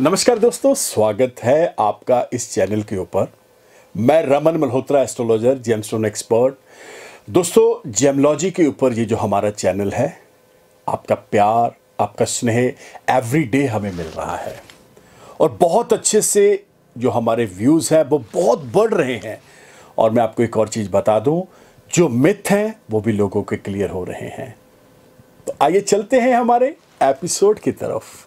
नमस्कार दोस्तों, स्वागत है आपका इस चैनल के ऊपर। मैं Raman Malhotra astrologer gemstone expert दोस्तों जेमलॉजी के ऊपर ये जो हमारा चैनल है, आपका प्यार, आपका स्नेह एवरी डे हमें मिल रहा है। और बहुत अच्छे से जो हमारे व्यूज़ हैं, वो बहुत बढ़ रहे हैं। और मैं आपको एक और चीज़ बता दूँ, जो मिथ हैं, वो भी लोगों के क्लियर हो रहे हैं। तो आइए चलते हैं हमारे एपिसोड की तरफ़।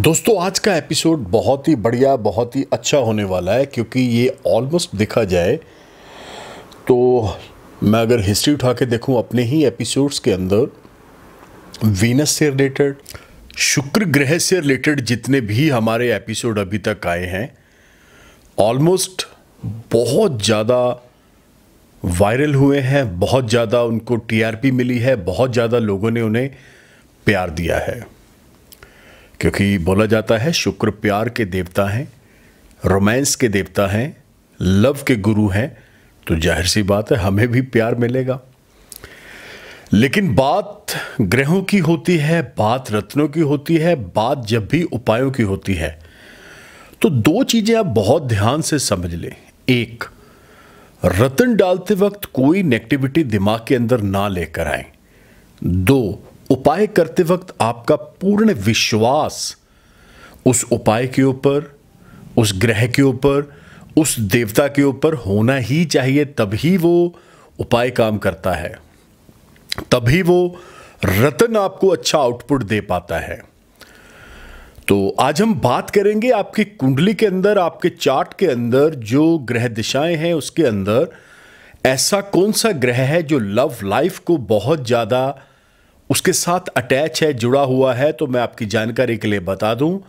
दोस्तों, आज का एपिसोड बहुत ही बढ़िया, बहुत ही अच्छा होने वाला है, क्योंकि ये ऑलमोस्ट देखा जाए तो मैं अगर हिस्ट्री उठा के देखूँ, अपने ही एपिसोड्स के अंदर वीनस से रिलेटेड शुक्र ग्रह से रिलेटेड जितने भी हमारे एपिसोड अभी तक आए हैं ऑलमोस्ट बहुत ज़्यादा वायरल हुए हैं, बहुत ज़्यादा उनको टीआरपी मिली है, बहुत ज़्यादा लोगों ने उन्हें प्यार दिया है। क्योंकि बोला जाता है, शुक्र प्यार के देवता हैं, रोमांस के देवता हैं, लव के गुरु हैं तो ज़ाहिर सी बात है, हमें भी प्यार मिलेगा। लेकिन बात ग्रहों की होती है, बात रत्नों की होती है, बात जब भी उपायों की होती है। तो दो चीज़ें आप बहुत ध्यान से समझ लें। एक, रतन डालते वक्त कोई नेगेटिविटी दिमाग के अंदर ना लेकर आए। दो उपाय करते वक्त आपका पूर्ण विश्वास उस उपाय के ऊपर, उस ग्रह के ऊपर, उस देवता के ऊपर होना ही चाहिए, तभी वो उपाय काम करता है। तभी वो रतन आपको अच्छा आउटपुट दे पाता है। तो आज हम बात करेंगे आपकी कुंडली के अंदर, आपके चार्ट के अंदर जो ग्रह दिशाएँ हैं उसके अंदर, ऐसा कौन सा ग्रह है जो लव लाइफ को बहुत ज़्यादा उसके साथ अटैच है, जुड़ा हुआ है तो मैं आपकी जानकारी के लिए बता दूँ।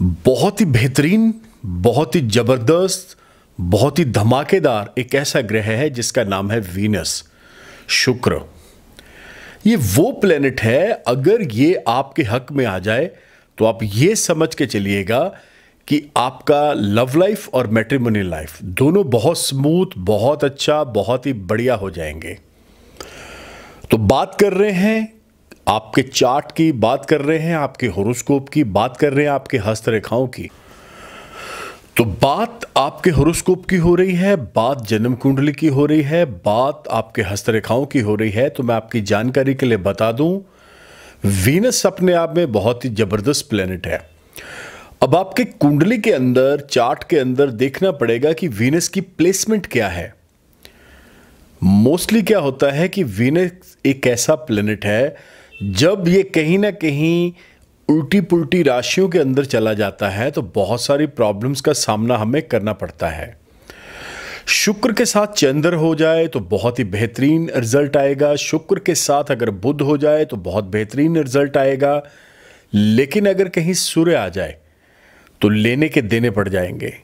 बहुत ही बेहतरीन, बहुत ही ज़बरदस्त, बहुत ही धमाकेदार एक ऐसा ग्रह है, जिसका नाम है वीनस। शुक्र। ये वो प्लेनेट है, अगर ये आपके हक में आ जाए तो आप ये समझ के चलिएगा कि आपका लव लाइफ और मैट्रिमोनियल लाइफ दोनों बहुत स्मूथ बहुत अच्छा बहुत ही बढ़िया हो जाएँगे। तो बात कर रहे हैं, आपके चार्ट की बात कर रहे हैं, आपके होरोस्कोप की बात कर रहे हैं, आपके हस्तरेखाओं की। तो बात आपके होरोस्कोप की हो रही है, बात जन्म कुंडली की हो रही है, बात आपके हस्तरेखाओं की हो रही है तो मैं आपकी जानकारी के लिए बता दूँ, वीनस अपने आप में बहुत ही ज़बरदस्त प्लेनेट है। अब आपके कुंडली के अंदर, चार्ट के अंदर देखना पड़ेगा कि वीनस की प्लेसमेंट क्या है। मोस्टली क्या होता है कि वीनस एक ऐसा प्लेनेट है, जब ये कहीं ना कहीं उल्टी पुल्टी राशियों के अंदर चला जाता है तो बहुत सारी प्रॉब्लम्स का सामना हमें करना पड़ता है। शुक्र के साथ चंद्र हो जाए तो बहुत ही बेहतरीन रिज़ल्ट आएगा। शुक्र के साथ अगर बुद्ध हो जाए तो बहुत बेहतरीन रिज़ल्ट आएगा। लेकिन अगर कहीं सूर्य आ जाए तो लेने के देने पड़ जाएँगे।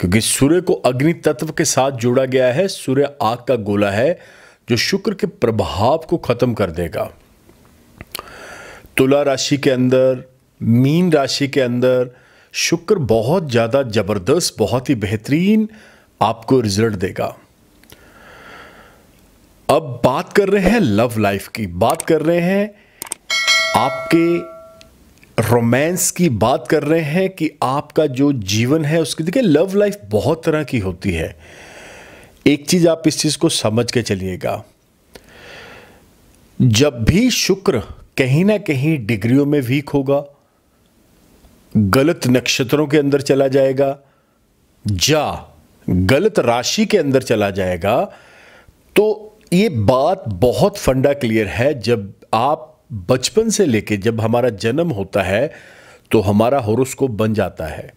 क्योंकि सूर्य को अग्नि तत्व के साथ जोड़ा गया है, सूर्य आग का गोला है, जो शुक्र के प्रभाव को खत्म कर देगा। तुला राशि के अंदर, मीन राशि के अंदर, शुक्र बहुत ज़्यादा ज़बरदस्त, बहुत ही बेहतरीन आपको रिज़ल्ट देगा। अब बात कर रहे हैं लव लाइफ की। बात कर रहे हैं आपके रोमांस की बात कर रहे हैं कि आपका जो जीवन है उसकी, देखिए लव लाइफ बहुत तरह की होती है। एक चीज़ आप इस चीज़ को समझ के चलिएगा। जब भी शुक्र कहीं ना कहीं डिग्रियों में वीक होगा, गलत नक्षत्रों के अंदर चला जाएगा, जा गलत राशि के अंदर चला जाएगा तो ये बात बहुत फंडा क्लियर है। जब आप बचपन से लेके जब हमारा जन्म होता है तो हमारा होरोस्कोप बन जाता है।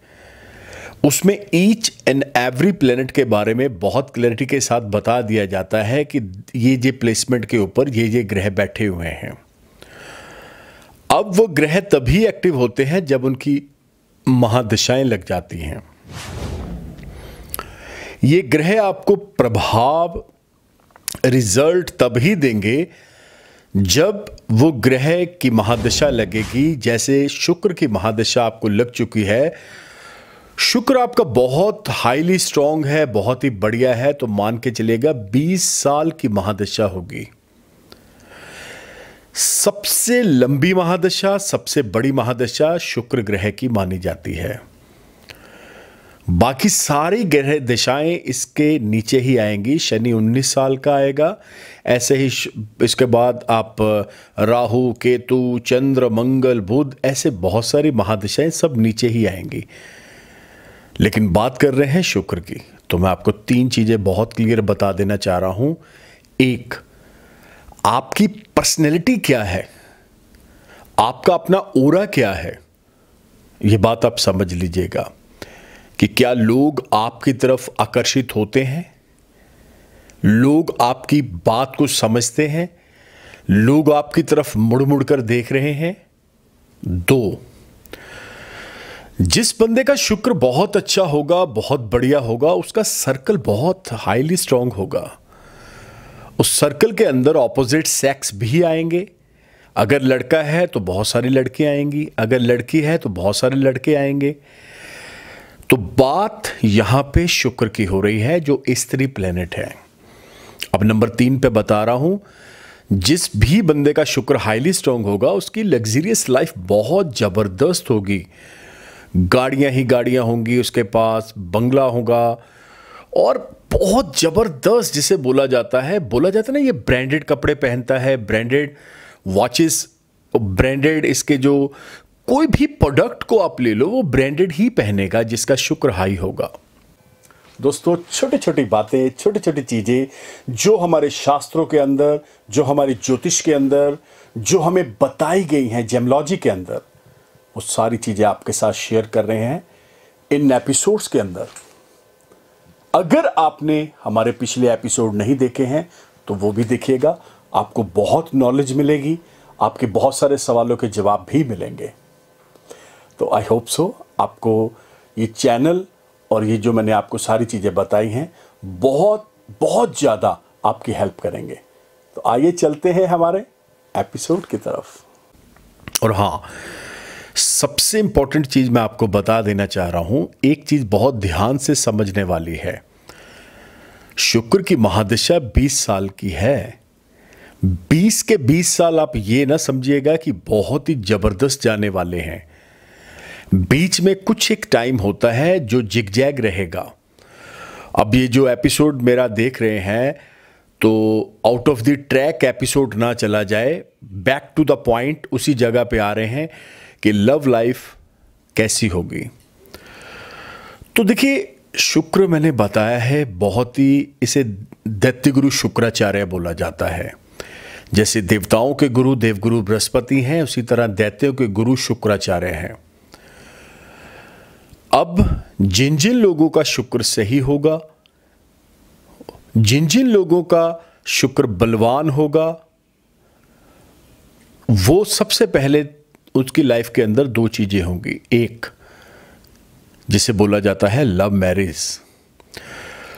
उसमें ईच एंड एवरी प्लेनेट के बारे में बहुत क्लैरिटी के साथ बता दिया जाता है कि ये ये प्लेसमेंट के ऊपर ये ये ग्रह बैठे हुए हैं। अब वो ग्रह तभी एक्टिव होते हैं जब उनकी महादशाएँ लग जाती हैं। ये ग्रह आपको प्रभाव रिज़ल्ट तभी देंगे जब वो ग्रह की महादशा लगेगी, जैसे शुक्र की महादशा आपको लग चुकी है, शुक्र आपका बहुत हाईली स्ट्रांग है, बहुत ही बढ़िया है तो मान के चलेगा 20 साल की महादशा होगी। सबसे लंबी महादशा, सबसे बड़ी महादशा शुक्र ग्रह की मानी जाती है। बाकी सारी ग्रह दिशाएँ इसके नीचे ही आएँगी। शनि 19 साल का आएगा। ऐसे ही इसके बाद आप राहु, केतु, चंद्र, मंगल, बुध, ऐसे बहुत सारी महादिशाएँ सब नीचे ही आएँगी। लेकिन बात कर रहे हैं शुक्र की। तो मैं आपको तीन चीज़ें बहुत क्लियर बता देना चाह रहा हूँ। एक, आपकी पर्सनैलिटी क्या है? आपका अपना ओरा क्या है? यह बात आप समझ लीजिएगा। कि क्या लोग आपकी तरफ़ आकर्षित होते हैं? लोग आपकी बात को समझते हैं? लोग आपकी तरफ़ मुड़ मुड़ कर देख रहे हैं? दो, जिस बंदे का शुक्र बहुत अच्छा होगा, बहुत बढ़िया होगा, उसका सर्कल बहुत हाईली स्ट्रांग होगा। उस सर्कल के अंदर ऑपोजिट सेक्स भी आएँगे। अगर लड़का है तो बहुत सारी लड़के आएँगी, अगर लड़की है तो बहुत सारे लड़के आएँगे। तो बात यहाँ पे शुक्र की हो रही है, जो स्त्री प्लेनेट है। अब नंबर तीन पे बता रहा हूँ, जिस भी बंदे का शुक्र हाईली स्ट्रांग होगा, उसकी लग्जरियस लाइफ बहुत ज़बरदस्त होगी। गाड़ियाँ ही गाड़ियाँ होंगी उसके पास, बंगला होगा, और बहुत ज़बरदस्त जिसे बोला जाता है, बोला जाता है ना, ये ब्रांडेड कपड़े पहनता है ब्रांडेड वॉचेस ब्रांडेड इसके जो कोई भी प्रोडक्ट को आप ले लो, वो ब्रांडेड ही पहनेगा, जिसका शुक्र हाई होगा। दोस्तों छोटी छोटी बातें छोटी छोटी चीज़ें, जो हमारे शास्त्रों के अंदर, जो हमारे ज्योतिष के अंदर, जो हमें बताई गई हैं जेमलॉजी के अंदर, वो सारी चीज़ें आपके साथ शेयर कर रहे हैं इन एपिसोड्स के अंदर। अगर आपने हमारे पिछले एपिसोड नहीं देखे हैं तो वो भी देखिएगा, आपको बहुत नॉलेज मिलेगी, आपके बहुत सारे सवालों के जवाब भी मिलेंगे। तो आई होप सो आपको ये चैनल और ये जो मैंने आपको सारी चीज़ें बताई हैं, बहुत बहुत ज़्यादा आपकी हेल्प करेंगे। तो आइए चलते हैं हमारे एपिसोड की तरफ़। और हाँ सबसे इंपॉर्टेंट चीज़ मैं आपको बता देना चाह रहा हूँ, एक चीज़ बहुत ध्यान से समझने वाली है। शुक्र की महादशा 20 साल की है। 20 के 20 साल आप ये ना समझिएगा कि बहुत ही ज़बरदस्त जाने वाले हैं। बीच में कुछ एक टाइम होता है जो जिगजैग रहेगा। अब ये जो एपिसोड मेरा देख रहे हैं तो out of the track episode ना चला जाए बैक टू द पॉइंट उसी जगह पे आ रहे हैं कि लव लाइफ कैसी होगी। तो देखिए, शुक्र मैंने बताया है, बहुत ही इसे दैत्य गुरु शुक्राचार्य बोला जाता है। जैसे देवताओं के गुरु, देवगुरु बृहस्पति हैं, उसी तरह दैत्यों के गुरु शुक्राचार्य हैं। अब जिन जिन लोगों का शुक्र सही होगा जिन जिन लोगों का शुक्र बलवान होगा, वो सबसे पहले उसकी लाइफ के अंदर दो चीज़ें होंगी। एक, जिसे बोला जाता है लव मैरिज।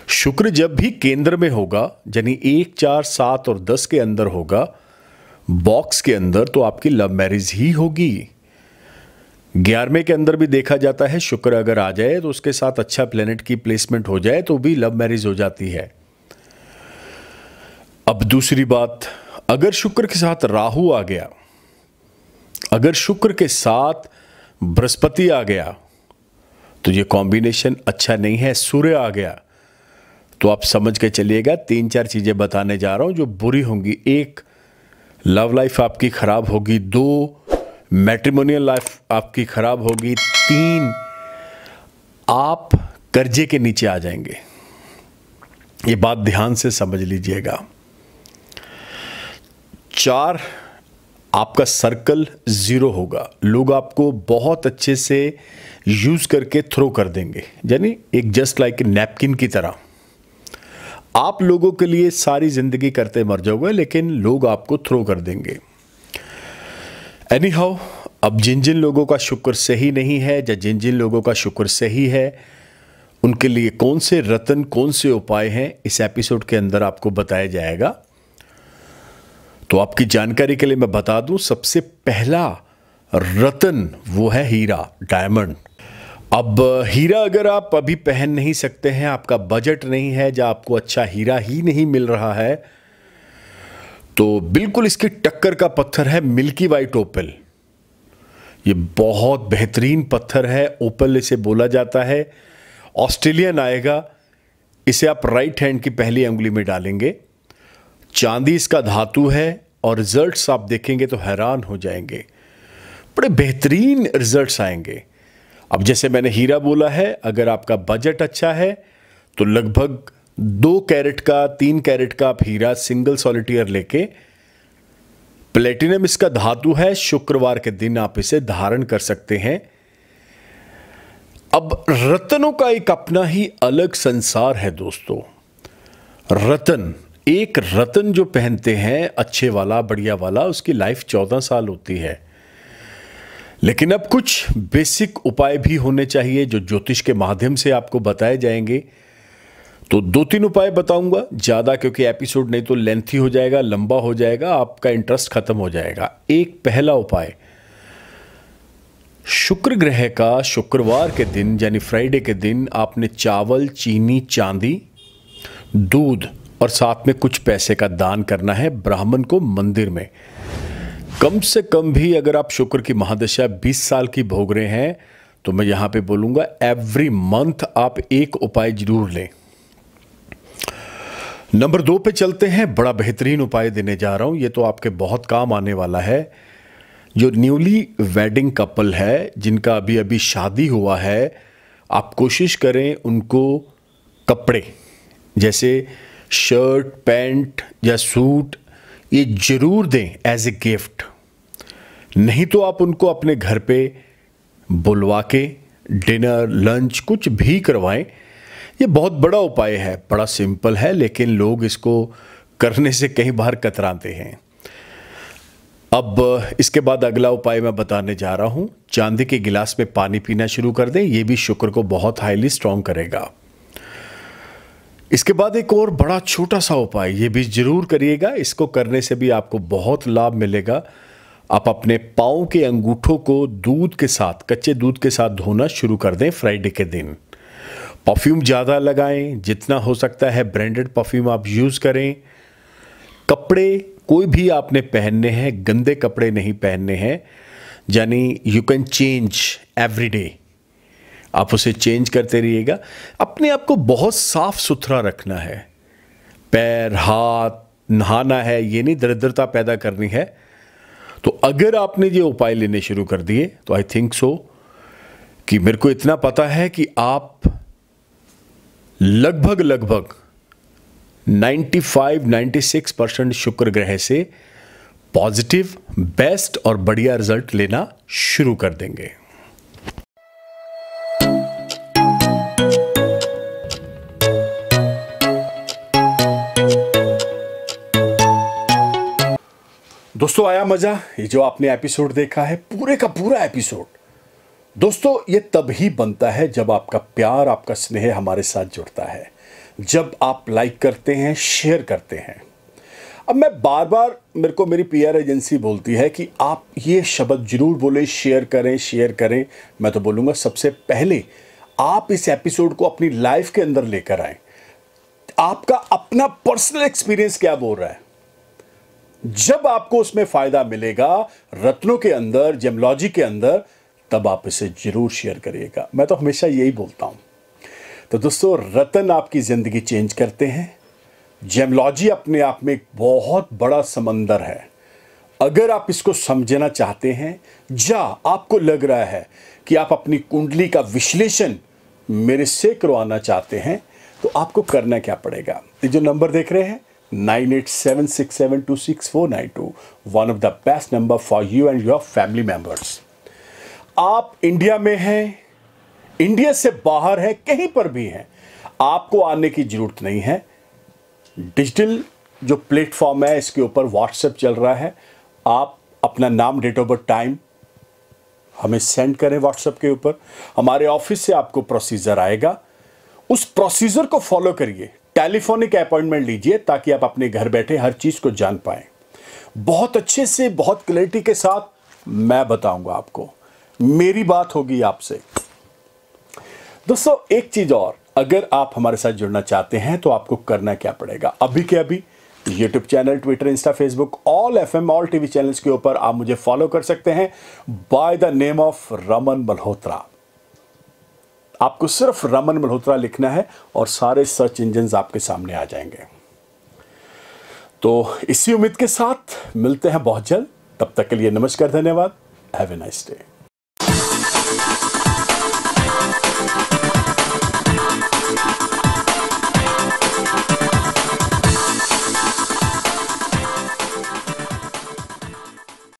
शुक्र जब भी केंद्र में होगा, यानी एक, चार, सात और दस के अंदर होगा, बॉक्स के अंदर तो आपकी लव मैरिज ही होगी। ग्यारहवें के अंदर भी देखा जाता है, शुक्र अगर आ जाए तो उसके साथ अच्छा प्लेनेट की प्लेसमेंट हो जाए तो भी लव मैरिज हो जाती है। अब दूसरी बात, अगर शुक्र के साथ राहु आ गया, अगर शुक्र के साथ बृहस्पति आ गया तो ये कॉम्बिनेशन अच्छा नहीं है, सूर्य आ गया तो आप समझ के चलिएगा, तीन चार चीज़ें बताने जा रहा हूँ जो बुरी होंगी। एक लव लाइफ आपकी ख़राब होगी। दो मैट्रिमोनियल लाइफ आपकी ख़राब होगी, तीन आप कर्जे के नीचे आ जाएँगे। ये बात ध्यान से समझ लीजिएगा। चार, आपका सर्कल ज़ीरो होगा। लोग आपको बहुत अच्छे से यूज़ करके थ्रो कर देंगे। यानी एक जस्ट लाइक नैपकिन की तरह। आप लोगों के लिए सारी ज़िंदगी करते मर जाओगे, लेकिन लोग आपको थ्रो कर देंगे। एनी हाउ अब जिन जिन लोगों का शुक्र सही नहीं है या जिन जिन लोगों का शुक्र सही है, उनके लिए कौन से रतन, कौन से उपाय हैं, इस एपिसोड के अंदर आपको बताया जाएगा। तो आपकी जानकारी के लिए मैं बता दूँ, सबसे पहला रतन वो है हीरा, डायमंड। अब हीरा अगर आप अभी पहन नहीं सकते हैं, आपका बजट नहीं है या आपको अच्छा हीरा ही नहीं मिल रहा है तो बिल्कुल इसकी टक्कर का पत्थर है मिल्की वाइट ओपल। ये बहुत बेहतरीन पत्थर है, ओपल इसे बोला जाता है। ऑस्ट्रेलियन आएगा, इसे आप राइट हैंड की पहली उंगली में डालेंगे। चांदी इसका धातु है और रिजल्ट्स आप देखेंगे तो हैरान हो जाएँगे। बड़े बेहतरीन रिजल्ट्स आएँगे। अब जैसे मैंने हीरा बोला है, अगर आपका बजट अच्छा है तो लगभग दो कैरेट का, तीन कैरेट का आप हीरा सिंगल सॉलिटियर लेके प्लेटिनम इसका धातु है। शुक्रवार के दिन आप इसे धारण कर सकते हैं। अब रत्नों का एक अपना ही अलग संसार है दोस्तों। रतन, एक रतन जो पहनते हैं, अच्छे वाला, बढ़िया वाला, उसकी लाइफ चौदह साल होती है। लेकिन अब कुछ बेसिक उपाय भी होने चाहिए जो ज्योतिष के माध्यम से आपको बताए जाएँगे। तो दो तीन उपाय बताऊँगा। ज़्यादा क्योंकि एपिसोड नहीं तो लेंथी हो जाएगा, लंबा हो जाएगा, आपका इंटरेस्ट खत्म हो जाएगा। एक पहला उपाय, शुक्र ग्रह का शुक्रवार के दिन, यानी फ्राइडे के दिन आपने चावल, चीनी, चांदी, दूध और साथ में कुछ पैसे का दान करना है ब्राह्मण को मंदिर में। कम से कम भी अगर आप शुक्र की महादशा 20 साल की भोग रहे हैं तो मैं यहाँ पे बोलूँगा एवरी मंथ आप एक उपाय ज़रूर लें। नंबर दो पे चलते हैं। बड़ा बेहतरीन उपाय देने जा रहा हूँ। ये तो आपके बहुत काम आने वाला है। जो न्यूली वेडिंग कपल है, जिनका अभी अभी शादी हुआ है, आप कोशिश करें उनको कपड़े, जैसे शर्ट, पैंट या सूट, ये ज़रूर दें एज ए गिफ्ट नहीं तो आप उनको अपने घर पे बुलवा के, डिनर, लंच, कुछ भी करवाएँ। ये बहुत बड़ा उपाय है, बड़ा सिंपल है, लेकिन लोग इसको करने से कई बार कतराते हैं। अब इसके बाद अगला उपाय मैं बताने जा रहा हूँ। चांदी के गिलास में पानी पीना शुरू कर दें, ये भी शुक्र को बहुत हाईली स्ट्रांग करेगा। इसके बाद एक और बड़ा छोटा सा उपाय, ये भी ज़रूर करिएगा। इसको करने से भी आपको बहुत लाभ मिलेगा। आप अपने पाँव के अंगूठों को दूध के साथ, कच्चे दूध के साथ धोना शुरू कर दें फ्राइडे के दिन। परफ्यूम ज़्यादा लगाएँ, जितना हो सकता है ब्रांडेड परफ्यूम आप यूज़ करें। कपड़े कोई भी आपने पहनने हैं, गंदे कपड़े नहीं पहनने हैं, यानी you can change every day आप उसे चेंज करते रहिएगा। अपने आप को बहुत साफ़ सुथरा रखना है। पैर, हाथ, नहाना है, ये नहीं, दरिद्रता पैदा करनी है। तो अगर आपने ये उपाय लेने शुरू कर दिए तो आई थिंक सो कि मेरे को इतना पता है कि आप लगभग लगभग 95-96 परसेंट शुक्र ग्रह से पॉजिटिव बेस्ट और बढ़िया रिज़ल्ट लेना शुरू कर देंगे। दोस्तों, आया मज़ा। ये जो आपने एपिसोड देखा है, पूरे का पूरा एपिसोड दोस्तों, ये तब ही बनता है जब आपका प्यार, आपका स्नेह हमारे साथ जुड़ता है। जब आप लाइक करते हैं शेयर करते हैं। अब मैं बार बार मेरे को मेरी पीआर एजेंसी बोलती है कि आप ये शब्द ज़रूर बोले शेयर करें शेयर करें। मैं तो बोलूँगा, सबसे पहले आप इस एपिसोड को अपनी लाइफ के अंदर लेकर आए। आपका अपना पर्सनल एक्सपीरियंस क्या बोल रहा है? जब आपको उसमें फ़ायदा मिलेगा, रत्नों के अंदर जेमलॉजी के अंदर तब आप इसे ज़रूर शेयर करिएगा। मैं तो हमेशा यही बोलता हूँ। तो दोस्तों, रतन आपकी ज़िंदगी चेंज करते हैं। जेमलॉजी अपने आप में एक बहुत बड़ा समंदर है। अगर आप इसको समझना चाहते हैं या आपको लग रहा है कि आप अपनी कुंडली का विश्लेषण मेरे से करवाना चाहते हैं तो आपको करना क्या पड़ेगा? ये जो नंबर देख रहे हैं 9876726492 one of the best number for you and your family members आप इंडिया में हैं, इंडिया से बाहर हैं, कहीं पर भी हैं, आपको आने की ज़रूरत नहीं है। डिजिटल जो प्लेटफॉर्म है, इसके ऊपर व्हाट्सएप चल रहा है। आप अपना नाम डेट ऑफ़ बर्थ टाइम हमें सेंड करें व्हाट्सएप के ऊपर। हमारे ऑफ़िस से आपको प्रोसीजर आएगा। उस प्रोसीजर को फॉलो करिए। टेलीफोनिक अपॉइंटमेंट लीजिए, ताकि आप अपने घर बैठे हर चीज़ को जान पाए। बहुत अच्छे से, बहुत क्लैरिटी के साथ मैं बताऊँगा आपको। मेरी बात होगी आपसे। दोस्तों, एक चीज़ और, अगर आप हमारे साथ जुड़ना चाहते हैं तो आपको करना क्या पड़ेगा? अभी के अभी YouTube channel Twitter Insta Facebook all FM all TV TV चैनल्स के ऊपर आप मुझे फॉलो कर सकते हैं by the name of Raman Malhotra आपको सिर्फ़ रमन मल्होत्रा लिखना है और सारे सर्च इंजन आपके सामने आ जाएँगे। तो इसी उम्मीद के साथ मिलते हैं बहुत जल्द। तब तक के लिए नमस्कार, धन्यवाद। Have a nice day